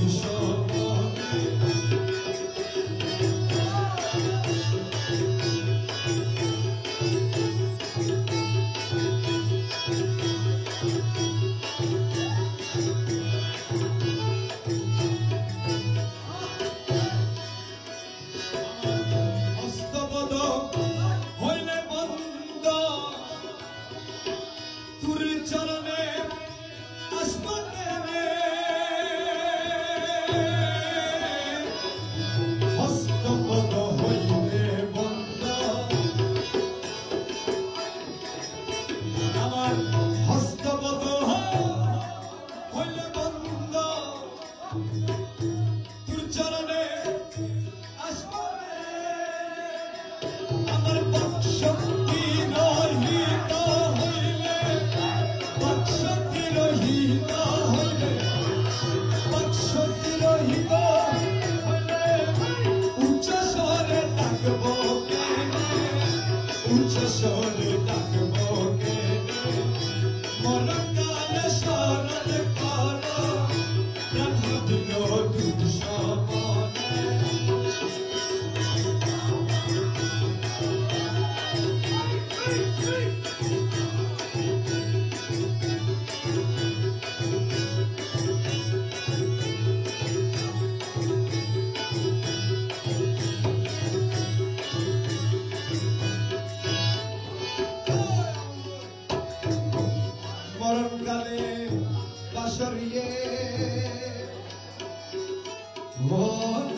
You. show gale la charrière. Oh,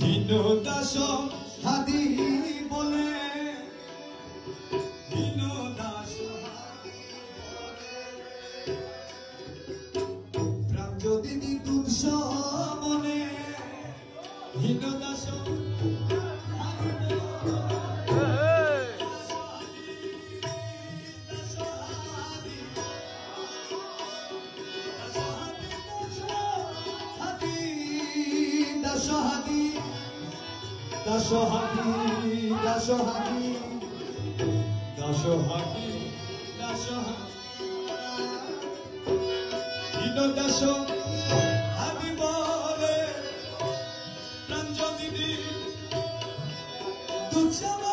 Inundation Das হাতি দাস হাতি। দাস হাতি দাস হীন দাস হাতি বলে প্রাঞ্জনী দুচ্ছা